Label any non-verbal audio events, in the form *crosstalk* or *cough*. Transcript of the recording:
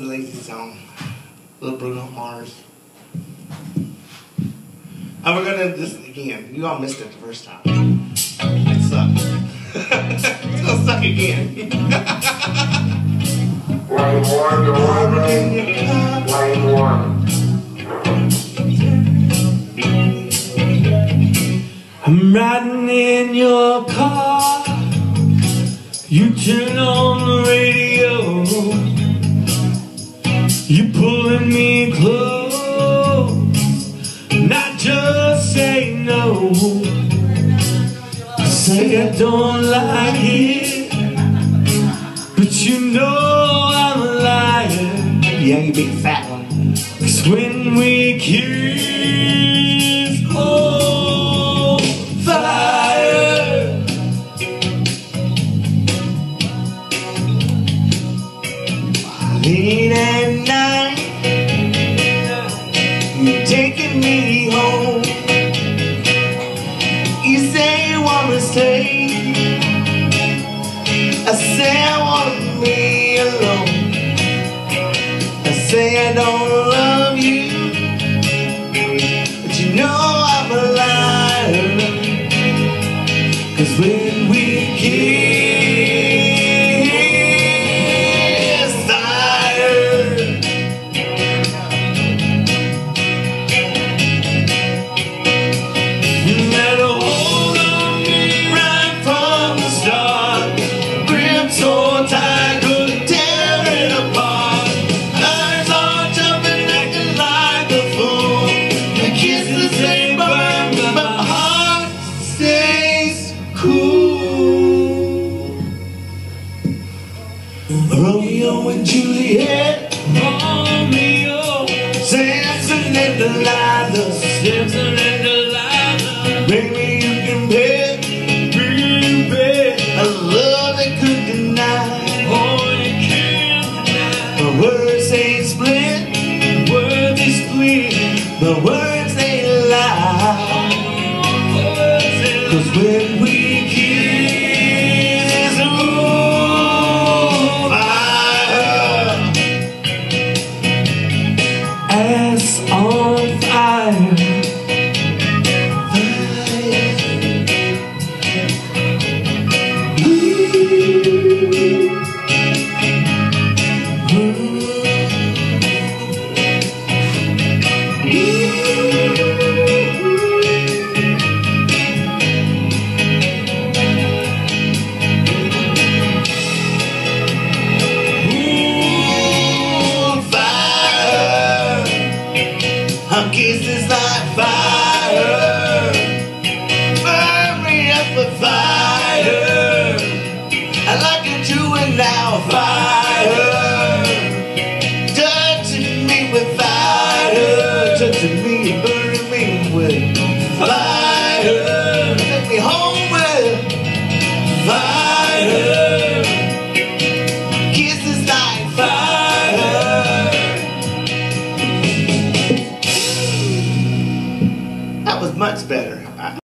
lazy song. Little Bruno Mars. And we're gonna just again. You all missed it the first time. It sucked. *laughs* it's gonna suck again. Line one, line line one. I'm riding in your car. You turn on the radio. I don't like it. But you know I'm a liar. Yeah, you big fat one. Cause when we kiss, oh, fire. Late at night, you're taking me stay. I say I wanna be alone. I say I don't love you, but you know I'm a liar. Cause when we kiss, Juliet, Romeo, Samson and Delilah. Simpson and Delilah, Baby, you can bet baby. a love that could deny. Oh, you can't deny. The words they split, the Words is split. the words they lie. Cause when we Her kiss is like fire. Burn me up with fire. I like a juvenile fire. Touching me with fire. Touching me, and burning me with fire. better.